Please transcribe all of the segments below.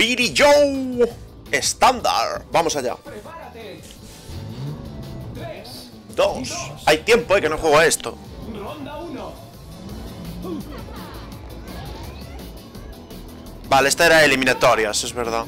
Billy Joe estándar. Vamos allá. Dos. Hay tiempo, eh, que no juego a esto. Vale, esta era eliminatorias, es verdad.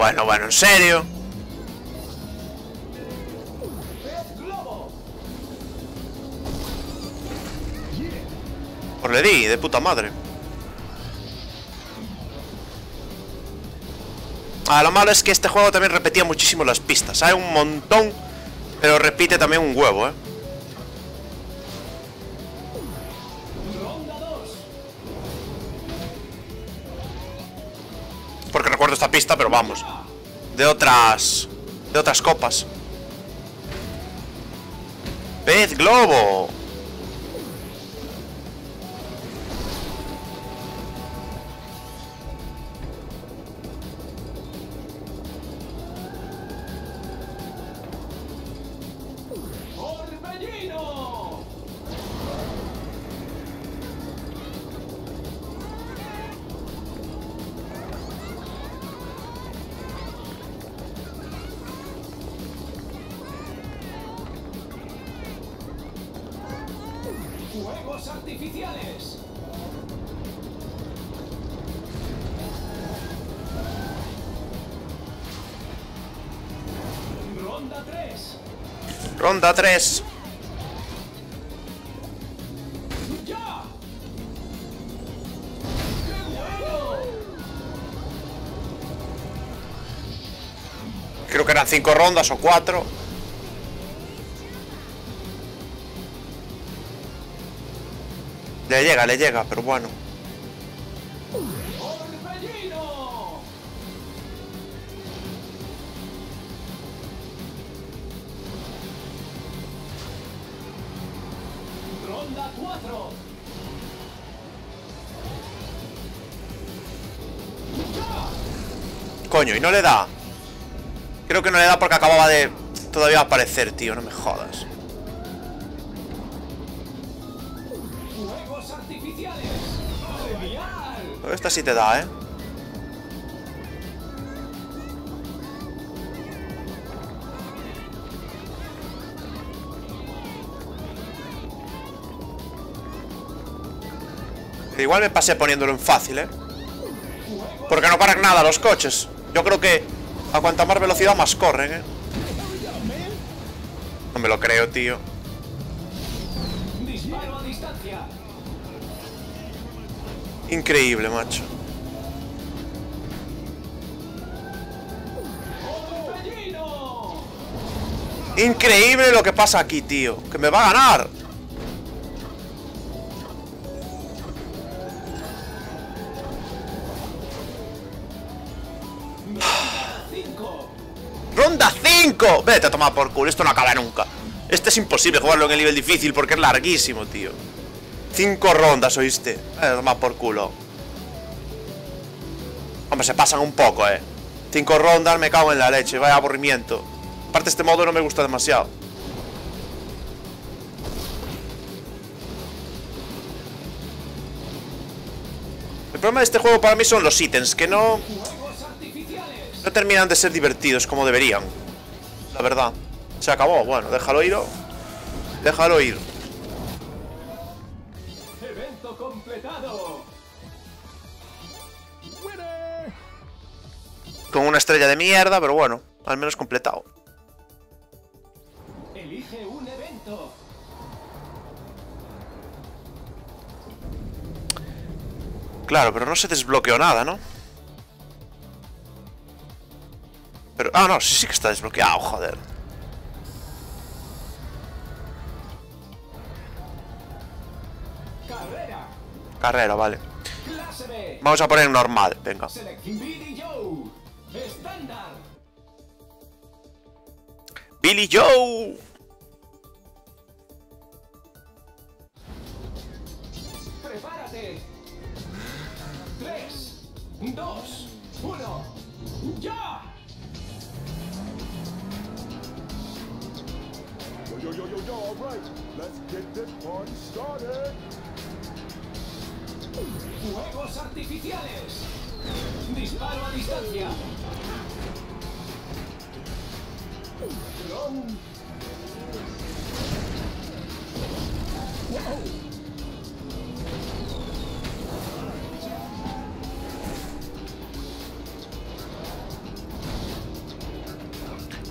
Bueno, bueno, en serio. Pues le di, de puta madre. Ah, lo malo es que este juego también repetía muchísimo las pistas. Hay un montón, pero repite también un huevo, ¿eh? Pista, pero vamos. De otras... De otras copas. Pez globo. Ronda 3. ¡Ya! ¡Qué bueno! Creo que eran cinco rondas o cuatro. Le llega, le llega, pero bueno. Coño, y no le da. Creo que no le da porque acababa de todavía aparecer, tío. No me jodas. Esta sí te da, ¿eh? Que igual me pasé poniéndolo en fácil, ¿eh? Porque no paran nada los coches. Yo creo que a cuanta más velocidad más corren, ¿eh? No me lo creo, tío. Increíble, macho. Increíble lo que pasa aquí, tío. Que me va a ganar. 5! Vete a tomar por culo, esto no acaba nunca. Este es imposible jugarlo en el nivel difícil porque es larguísimo, tío. Cinco rondas, ¿oíste? Vete a tomar por culo. Hombre, se pasan un poco, eh. Cinco rondas, me cago en la leche, vaya aburrimiento. Aparte, este modo no me gusta demasiado. El problema de este juego para mí son los ítems, que no, no terminan de ser divertidos como deberían. La verdad. Se acabó. Bueno, déjalo ir. Déjalo ir. Evento completado. Con una estrella de mierda, pero bueno, al menos completado. Elige un evento. Claro, pero no se desbloqueó nada, ¿no? Pero... Ah, no, sí, sí que está desbloqueado, joder. Carrera. Carrera, vale. Vamos a poner normal, venga. Billy Joe. Prepárate. 3, 2, 1. ¡Ya! Yo, yo, yo, yo, yo, all right. Let's get this party started. Fuegos artificiales. Disparo a distancia.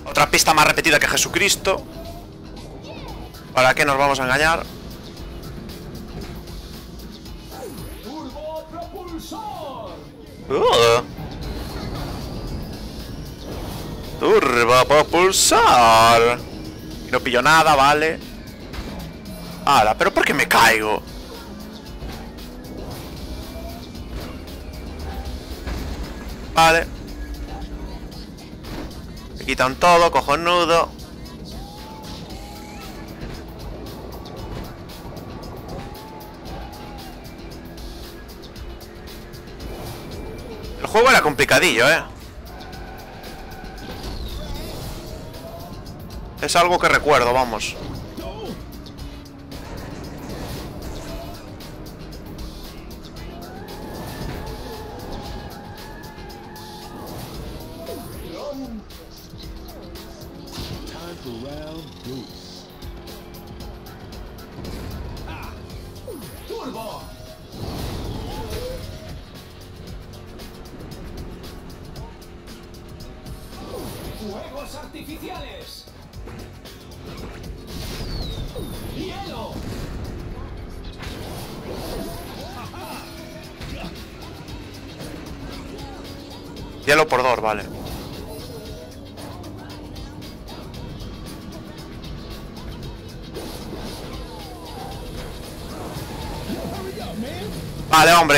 Otra pista más repetida que Jesucristo. ¿Para qué nos vamos a engañar? Turbo propulsor. Uh. Turbo propulsar. Y no pillo nada, vale. Ala, pero ¿por qué me caigo? Vale. Me quitan todo, cojonudo. Juego era complicadillo, ¿eh? Es algo que recuerdo, vamos.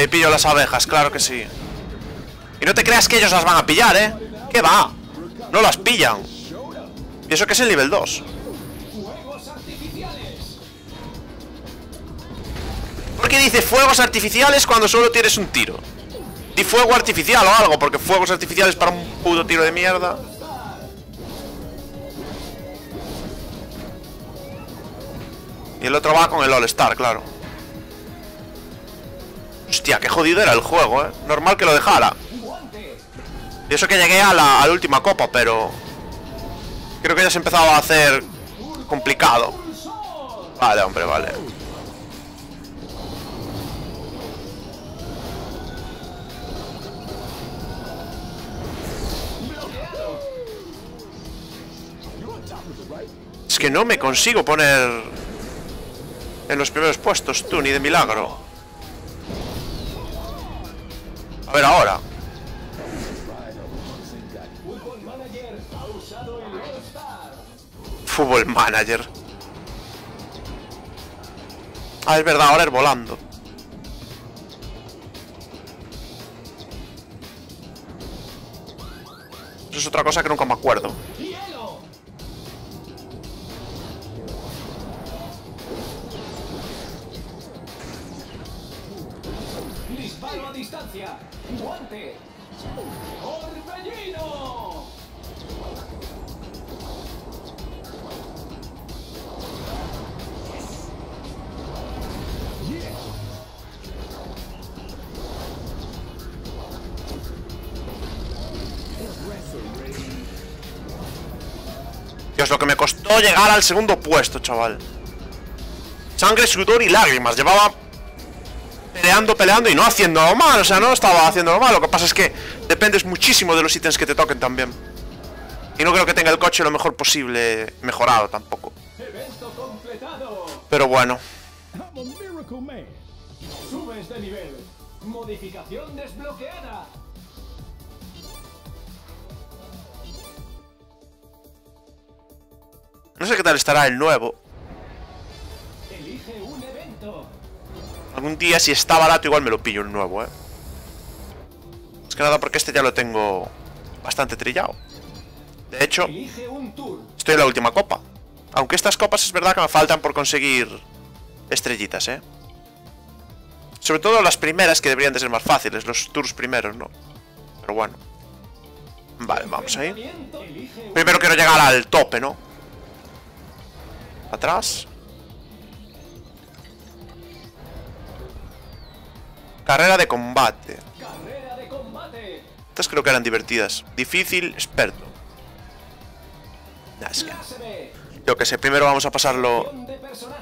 Pillo las abejas, claro que sí. Y no te creas que ellos las van a pillar, ¿eh? ¿Qué va? No las pillan. Y eso que es el nivel 2. Fuegos artificiales. ¿Por qué dice fuegos artificiales cuando solo tienes un tiro? Di fuego artificial o algo, porque fuegos artificiales para un puto tiro de mierda. Y el otro va con el All Star, claro. Hostia, qué jodido era el juego, eh. Normal que lo dejara. Y eso que llegué a la, a la última copa, pero... Creo que ya se empezaba a hacer complicado. Vale, hombre, vale. Es que no me consigo poner en los primeros puestos, tú, ni de milagro. A ver ahora. Fútbol Manager. Ah, es verdad, ahora es volando. Eso es otra cosa que nunca me acuerdo. Llegar al segundo puesto, chaval. Sangre, sudor y lágrimas. Llevaba peleando, peleando y no haciéndolo mal. O sea, no estaba haciéndolo mal. Lo que pasa es que dependes muchísimo de los ítems que te toquen también. Y no creo que tenga el coche lo mejor posible mejorado tampoco. Pero bueno. No sé qué tal estará el nuevo. Elige un evento. Algún día, si está barato, igual me lo pillo el nuevo, ¿eh? Es que nada porque este ya lo tengo bastante trillado. De hecho, Elige un tour. estoy en la última copa. Aunque estas copas es verdad que me faltan por conseguir estrellitas, ¿eh? Sobre todo las primeras que deberían de ser más fáciles, los tours primeros, ¿no? Pero bueno. Vale, vamos ahí. Primero quiero llegar al tope, ¿no? Atrás. Carrera de combate. Estas creo que eran divertidas. Difícil, experto. Nah, que- yo que sé, primero vamos a pasarlo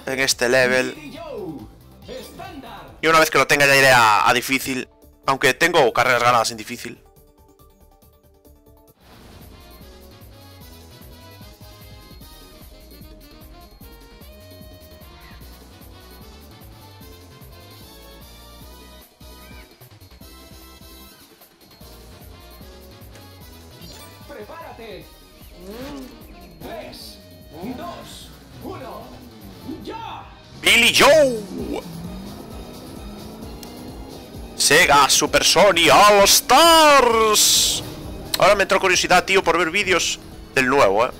en este level. Y una vez que lo tenga ya iré a difícil. Aunque tengo carreras ganadas en difícil. Prepárate. Tres, dos, uno. ¡Ya! Billy Joe. Sega Super Sony All Stars. Ahora me entró curiosidad, tío, por ver vídeos del nuevo, eh.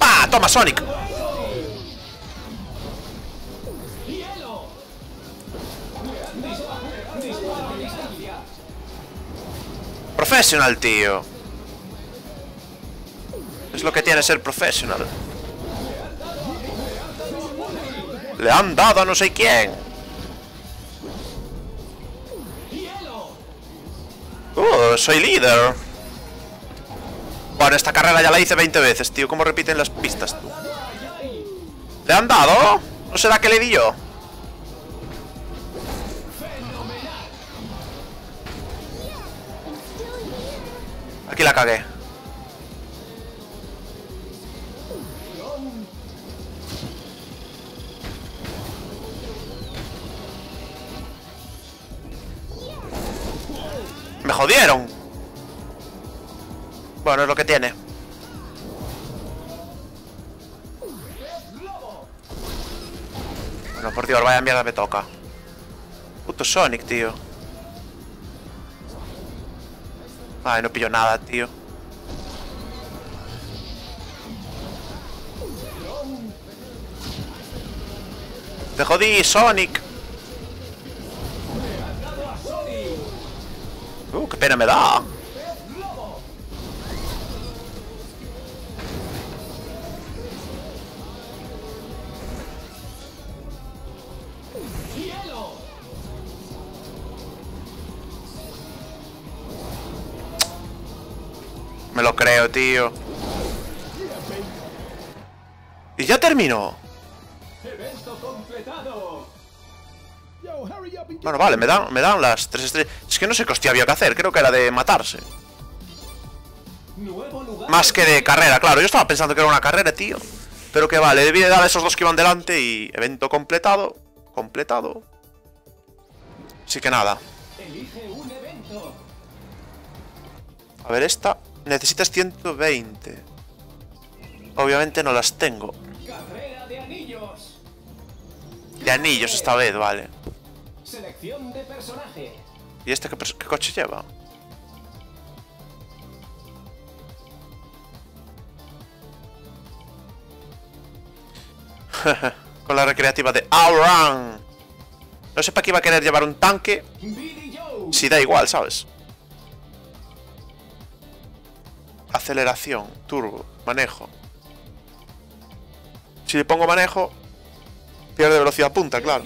¡Pah! ¡Toma, Sonic! Professional, tío. Es lo que tiene ser professional. Le han dado a no sé quién. Uh, soy líder. Bueno, esta carrera ya la hice 20 veces, tío. ¿Cómo repiten las pistas, tú? ¿Le han dado? ¿No será que le di yo? La cagué. Me jodieron. Bueno, es lo que tiene. Bueno, por Dios, vaya mierda me toca. Puto Sonic, tío. Ay, no pillo nada, tío. Te jodí, Sonic. Uh, qué pena me da. Me lo creo, tío. Y ya terminó. Bueno, vale, me dan, me dan las tres estrellas. Es que no sé qué hostia había que hacer. Creo que era de matarse. Más que de carrera, claro. Yo estaba pensando que era una carrera, tío. Pero que vale, debí de dar a esos dos que iban delante y evento completado. Completado. Así que nada. A ver, esta. Necesitas 120. Obviamente no las tengo. De anillos. De anillos esta vez, vale. Selección de personaje. ¿Y este qué, qué coche lleva? Con la recreativa de Outrun. No sé para qué iba a querer llevar un tanque. Si da igual, ¿sabes? Aceleración, turbo, manejo. Si le pongo manejo, pierde velocidad punta, claro.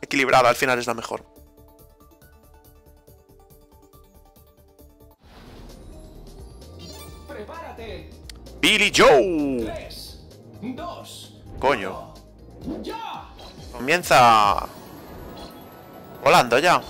Equilibrada. Al final es la mejor. Prepárate. Billy Joe. Tres, dos, Coño. Comienza volando ya.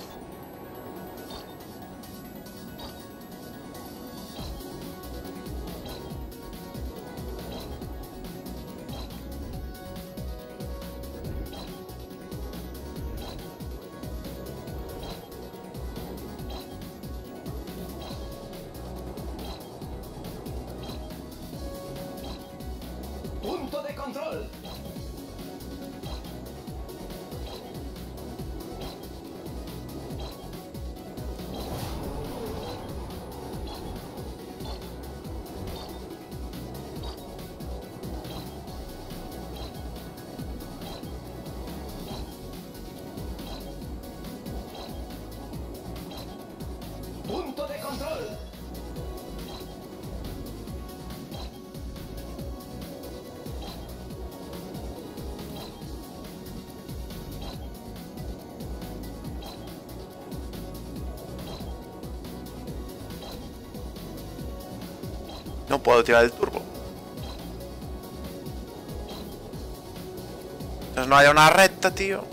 Puedo tirar el turbo. Entonces no haya una recta, tío.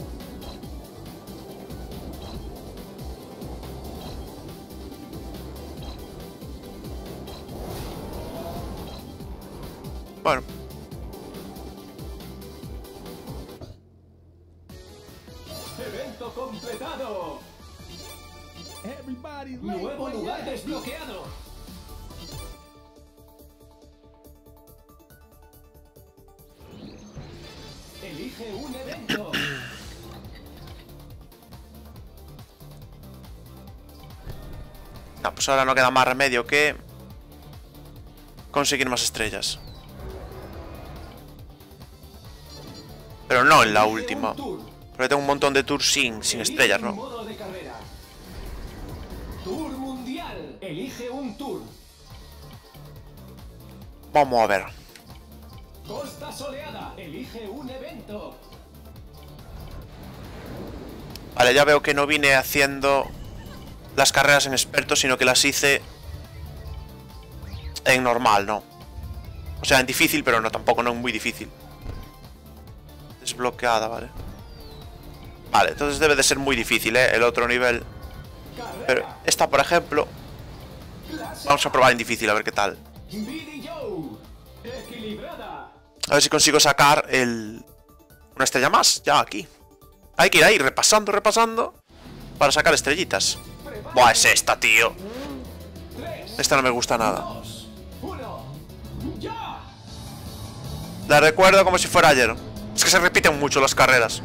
Pues ahora no queda más remedio que conseguir más estrellas. Pero no en la última. Porque tengo un montón de tours sin, sin estrellas, ¿no? Tour mundial. Elige un tour. Vamos a ver. Costa soleada. Elige un evento. Vale, ya veo que no vine haciendo las carreras en experto, sino que las hice en normal, ¿no? O sea, en difícil, pero no tampoco, no muy difícil. Desbloqueada, vale. Vale, entonces debe de ser muy difícil, ¿eh? El otro nivel. Pero esta, por ejemplo, vamos a probar en difícil, a ver qué tal. A ver si consigo sacar el... Una estrella más, ya aquí. Hay que ir ahí, repasando, repasando, para sacar estrellitas. Buah, es esta, tío. Esta no me gusta nada. La recuerdo como si fuera ayer. Es que se repiten mucho las carreras.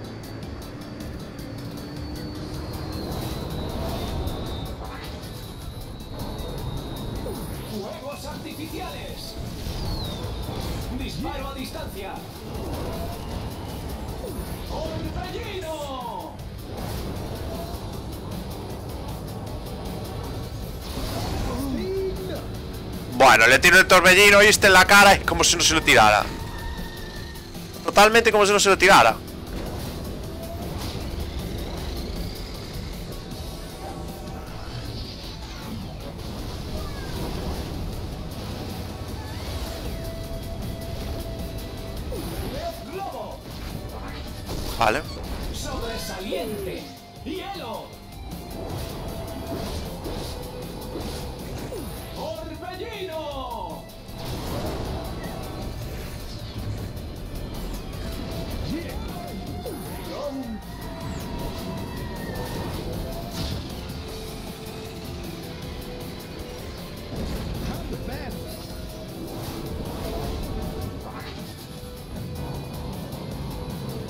Bueno, le tiro el torbellino, oíste en la cara y como si no se lo tirara. Totalmente como si no se lo tirara.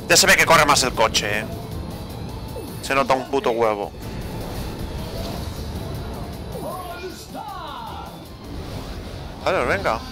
Ya se ve que corre más el coche, eh. Se nota un puto huevo. Vale, venga.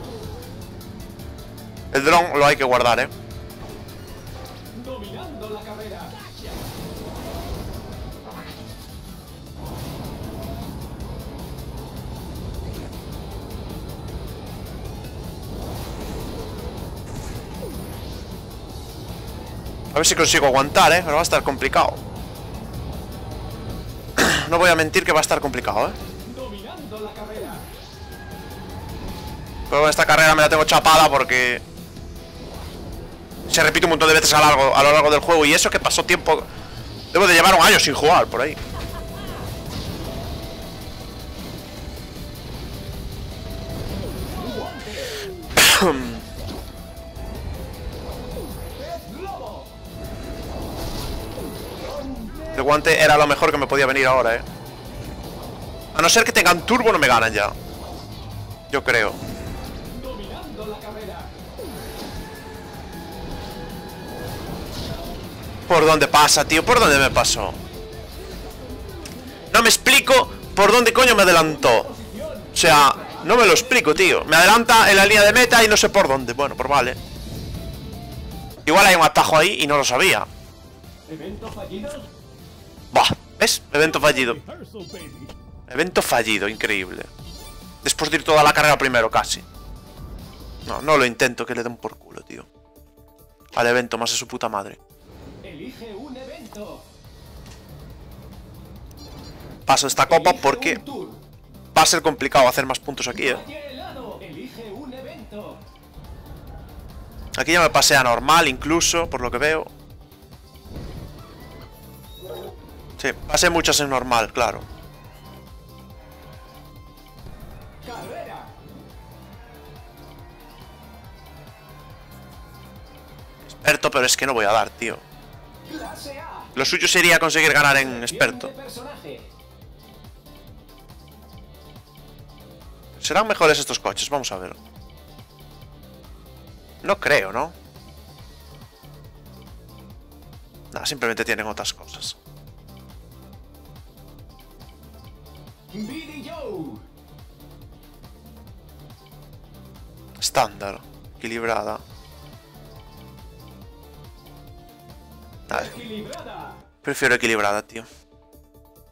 El dron lo hay que guardar, ¿eh? A ver si consigo aguantar, ¿eh? Pero va a estar complicado. No voy a mentir que va a estar complicado, ¿eh? Pero esta carrera me la tengo chapada porque... Se repite un montón de veces a, largo, a lo largo del juego Y eso que pasó tiempo... Debo de llevar un año sin jugar por ahí. El guante era lo mejor que me podía venir ahora, eh. A no ser que tengan turbo no me ganan ya. Yo creo ¿Por dónde pasa, tío? ¿Por dónde me pasó? No me explico por dónde coño me adelantó. O sea, no me lo explico, tío. Me adelanta en la línea de meta y no sé por dónde. Bueno, pues vale. Igual hay un atajo ahí y no lo sabía. Evento fallido. Bah, ¿ves? Evento fallido. Evento fallido, increíble. Después de ir toda la carrera primero, casi. No, no lo intento, que le den por culo, tío. Al evento más de su puta madre. Elige un evento. Paso esta copa Elige porque va a ser complicado hacer más puntos aquí, eh. Valle helado. Elige un evento. Aquí ya me pasé a normal incluso, por lo que veo. Sí, pasé muchas en normal, claro. Carrera. Experto, pero es que no voy a dar, tío. Lo suyo sería conseguir ganar en experto. ¿Serán mejores estos coches? Vamos a ver. No creo, ¿no? Nada, simplemente tienen otras cosas. Estándar. Equilibrada. Prefiero equilibrada, tío.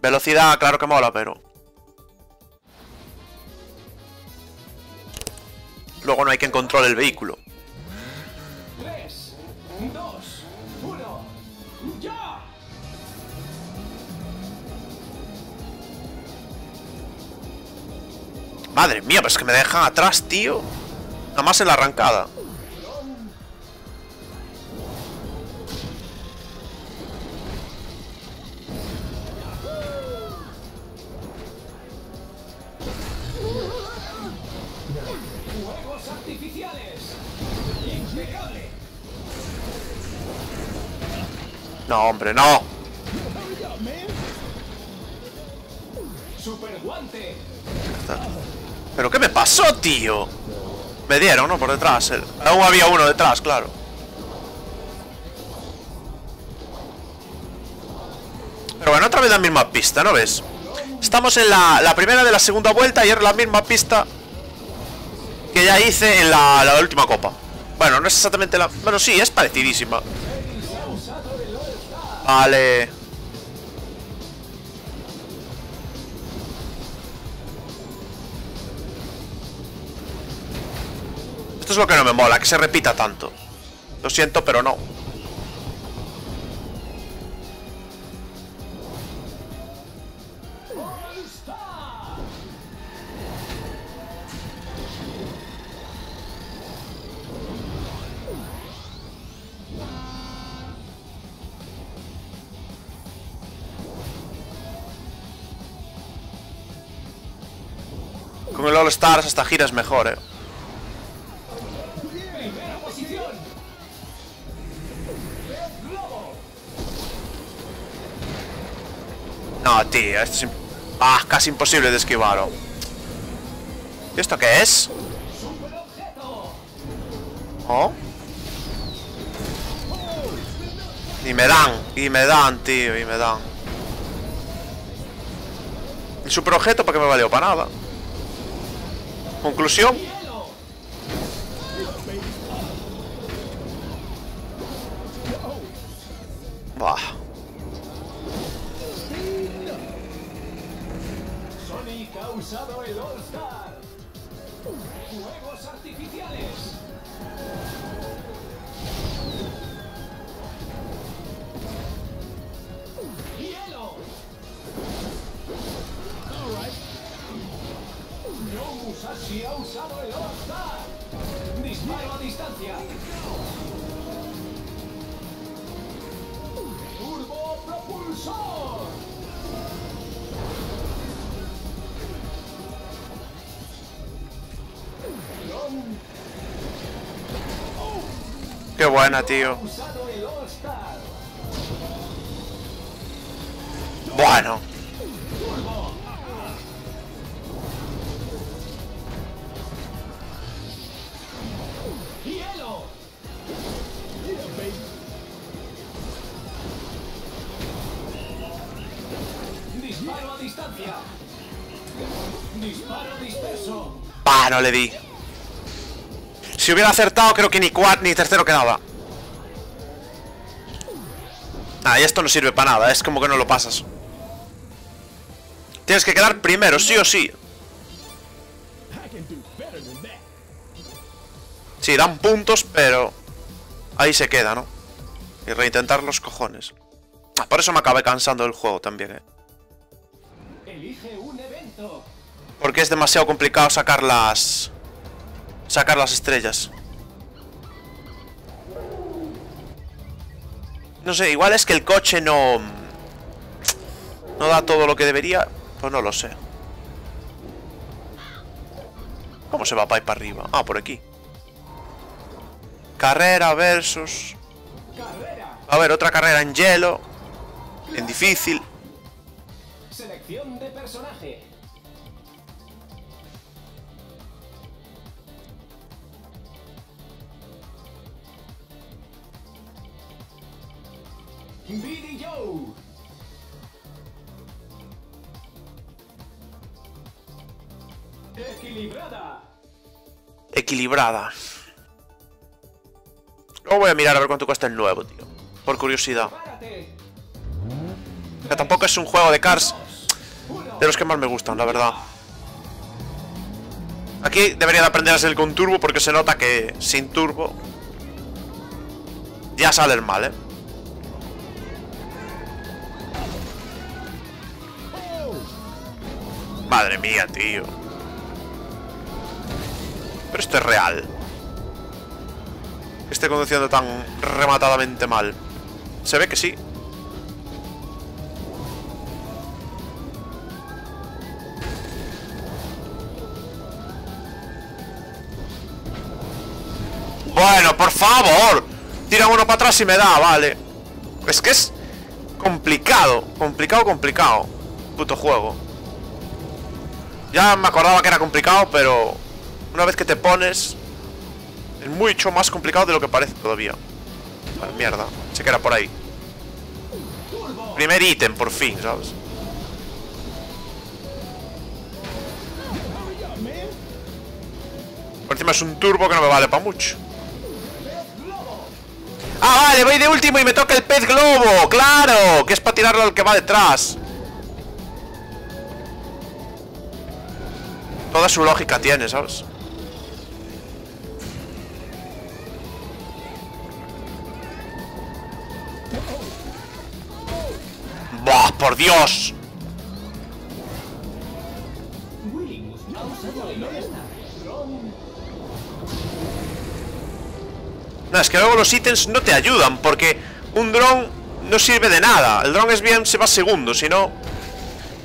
Velocidad, claro que mola, pero... Luego no hay quien controle el vehículo. 3, 2, 1. ¡Ya! Madre mía, pues que me dejan atrás, tío. Nada más en la arrancada. No, hombre, no. ¿Pero qué me pasó, tío? Me dieron, ¿no? Por detrás. Aún había uno detrás, claro. Pero bueno, otra vez la misma pista, ¿no ves? Estamos en la, la primera de la segunda vuelta y es la misma pista que ya hice en la, la última copa. Bueno, no es exactamente la... Bueno, sí, es parecidísima. Vale. Esto es lo que no me mola, que se repita tanto. Lo siento, pero no. Con el All Stars esta gira es mejor, eh. No, tío, esto es... Ah, casi imposible de esquivar. oh. ¿Y esto qué es? ¿Oh? Y me dan, y me dan, tío, y me dan. El superobjeto para que me valió para nada. Conclusión. Buena, tío. Bueno. Disparo a distancia. Disparo disperso. Ah, no le di. Si hubiera acertado, creo que ni cuarto ni tercero quedaba. Ah, y esto no sirve para nada, es como que no lo pasas. Tienes que quedar primero, sí o sí. Sí, dan puntos, pero... Ahí se queda, ¿no? Y reintentar los cojones. Ah, por eso me acabé cansando del juego también, ¿eh? Porque es demasiado complicado sacar las... Sacar las estrellas. No sé, igual es que el coche no... No da todo lo que debería. Pues no lo sé. ¿Cómo se va para ahí para arriba? Ah, por aquí. Carrera versus... A ver, otra carrera en hielo. En difícil. Selección de personaje. Equilibrada. Equilibrada. Luego voy a mirar a ver cuánto cuesta el nuevo, tío. Por curiosidad. Que tampoco es un juego de cars de los que más me gustan, la verdad. Aquí debería de aprender a ser con turbo porque se nota que sin turbo ya sale el mal, ¿eh? Madre mía, tío. Pero esto es real. Que esté conduciendo tan rematadamente mal. Se ve que sí. Bueno, por favor. Tira uno para atrás y me da, vale. Es que es complicado. Complicado, complicado. Puto juego. Ya me acordaba que era complicado, pero una vez que te pones, es mucho más complicado de lo que parece todavía. Vale, mierda, sé que era por ahí. Primer ítem, por fin, ¿sabes? Por encima es un turbo que no me vale para mucho. Ah, vale, voy de último y me toca el pez globo. ¡Claro! Que es para tirarlo al que va detrás. Toda su lógica tiene, ¿sabes? ¡Buah, por Dios! No, es que luego los ítems no te ayudan Porque un dron no sirve de nada El dron es bien, se va segundo Si no,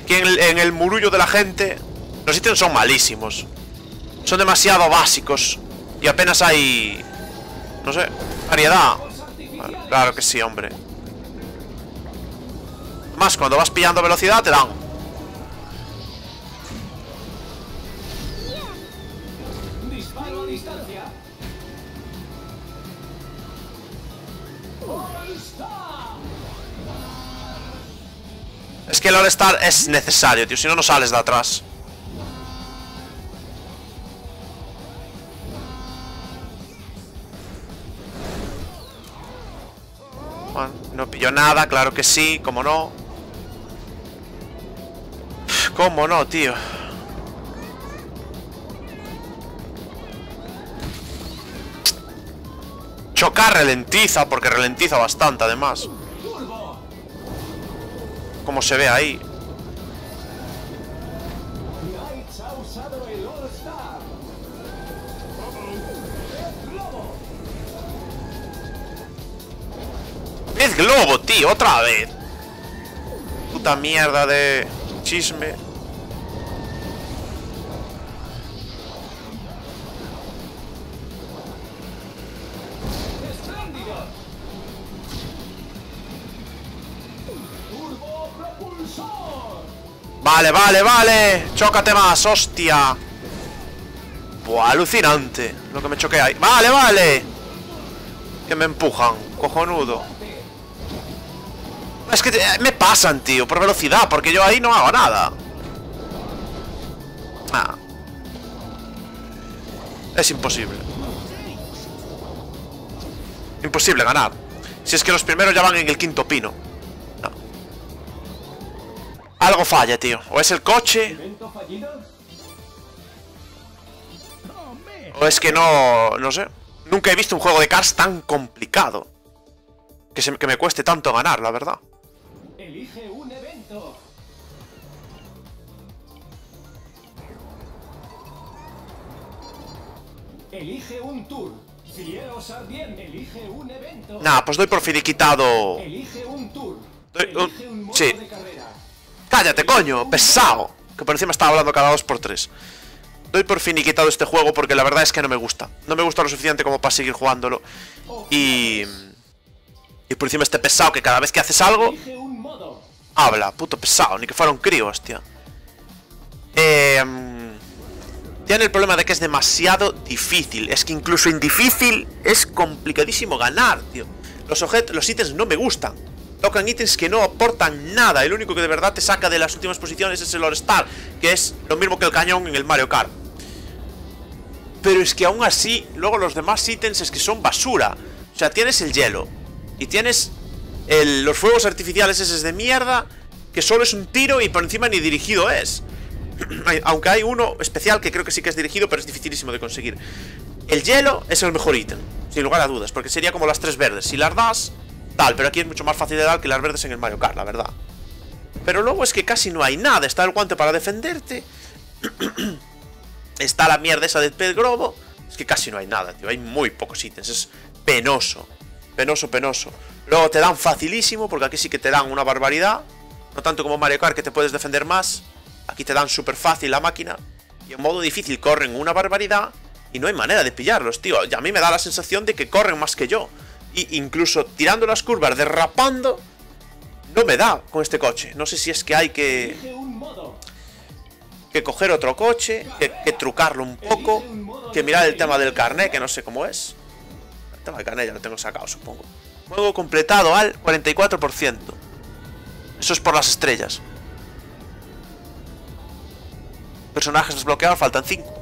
que en el, en el murullo de la gente Los ítems son malísimos. Son demasiado básicos. Y apenas hay... No sé, variedad. Claro que sí, hombre. Más cuando vas pillando velocidad te dan. Es que el All-Star es necesario, tío. Si no, no sales de atrás Bueno, no pilló nada, claro que sí, cómo no ¿Cómo no, tío? Chocar ralentiza, porque ralentiza bastante además. Como se ve ahí otra vez. Puta mierda de chisme. Vale, vale, vale. Chócate más, hostia. Alucinante. Lo que me choqué ahí. Vale, vale. Que me empujan. Cojonudo. Es que te- me pasan, tío, por velocidad, porque yo ahí no hago nada. Ah. Es imposible. Imposible ganar. Si es que los primeros ya van en el quinto pino. No. Algo falla, tío. O es el coche, o es que no... No sé. Nunca he visto un juego de cars tan complicado. Que, se- que me cueste tanto ganar, la verdad. Elige un evento. Elige un tour. Cielos ardientes. Elige un evento. Nah, pues doy por finiquitado. Elige un tour. Doy Elige un modo sí. de carrera. ¡Cállate, coño! ¡Pesado! Que por encima estaba hablando cada dos por tres. Doy por finiquitado este juego porque la verdad es que no me gusta. No me gusta lo suficiente como para seguir jugándolo. Y... Y por encima este pesado que cada vez que haces algo. Habla. Puto pesado, ni que fuera un crío, hostia. Eh, tiene el problema de que es demasiado difícil. Es que incluso en difícil es complicadísimo ganar, tío. Los objetos, los ítems no me gustan. Tocan ítems que no aportan nada. El único que de verdad te saca de las últimas posiciones es el All-Star, que es lo mismo que el cañón en el Mario Kart. Pero es que aún así, luego los demás ítems es que son basura. O sea, tienes el hielo. Y tienes los fuegos artificiales esos de mierda. Que solo es un tiro y por encima ni dirigido es. Aunque hay uno especial que creo que sí que es dirigido, pero es dificilísimo de conseguir. El hielo es el mejor ítem, sin lugar a dudas, porque sería como las tres verdes. Si las das, tal, pero aquí es mucho más fácil de dar que las verdes en el Mario Kart, la verdad. Pero luego es que casi no hay nada. Está el guante para defenderte. Está la mierda esa del pez globo. Es que casi no hay nada, tío. Hay muy pocos ítems. Es penoso. Penoso, penoso. Luego te dan facilísimo, porque aquí sí que te dan una barbaridad. No tanto como Mario Kart, que te puedes defender más. Aquí te dan súper fácil la máquina. Y en modo difícil corren una barbaridad. Y no hay manera de pillarlos, tío. Y a mí me da la sensación de que corren más que yo. Y incluso tirando las curvas, derrapando. No me da con este coche. No sé si es que hay que que coger otro coche, que, que trucarlo un poco, que mirar el tema del carnet, que no sé cómo es. El tema del carnet ya lo tengo sacado, supongo. Juego completado al 44%. Eso es por las estrellas. Personajes desbloqueados, faltan 5.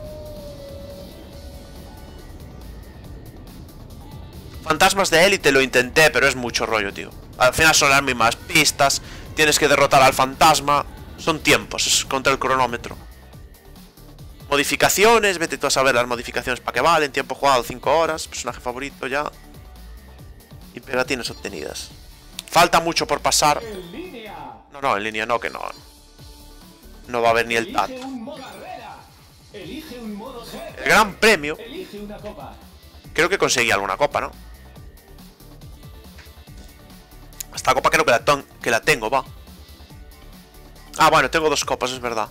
Fantasmas de élite lo intenté, pero es mucho rollo, tío. Al final son las mismas pistas, tienes que derrotar al fantasma. Son tiempos, es contra el cronómetro. Modificaciones, vete tú a saber las modificaciones para qué valen. Tiempo jugado 5 horas, personaje favorito ya. Y pegatines obtenidas. Falta mucho por pasar. No, no, en línea no, que no. No va a haber ni el jefe. El gran premio. Creo que conseguí alguna copa, ¿no? Esta copa creo que la, que la tengo, va. Ah, bueno, tengo dos copas, es verdad.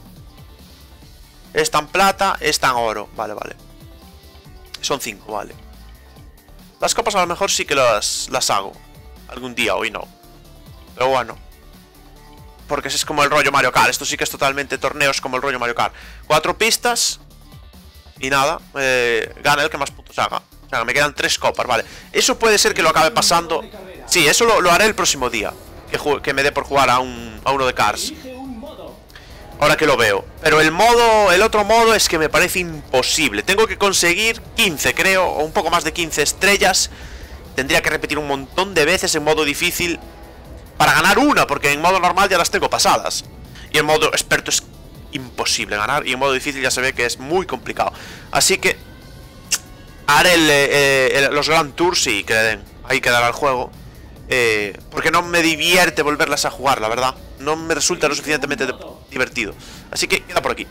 Esta en plata, esta en oro. Vale, vale. Son cinco, vale. Las copas a lo mejor sí que las, las hago. Algún día, hoy no. Pero bueno. Porque es como el rollo Mario Kart. Esto sí que es totalmente torneos como el rollo Mario Kart. Cuatro pistas. Y nada, eh, gana el que más puntos haga. O sea, me quedan tres copas, vale. Eso puede ser que lo acabe pasando. Sí, eso lo, lo haré el próximo día. Que, que me dé por jugar a, un, a uno de Cars. Ahora que lo veo. Pero el modo, el otro modo es que me parece imposible. Tengo que conseguir 15, creo, o un poco más de 15 estrellas. Tendría que repetir un montón de veces en modo difícil para ganar una, porque en modo normal ya las tengo pasadas. Y en modo experto es imposible ganar, y en modo difícil ya se ve que es muy complicado. Así que haré el, eh, el- los Grand Tours y que. Ahí quedará el juego. Eh, porque no me divierte volverlas a jugar, la verdad. No me resulta lo suficientemente de- divertido. Así que queda por aquí.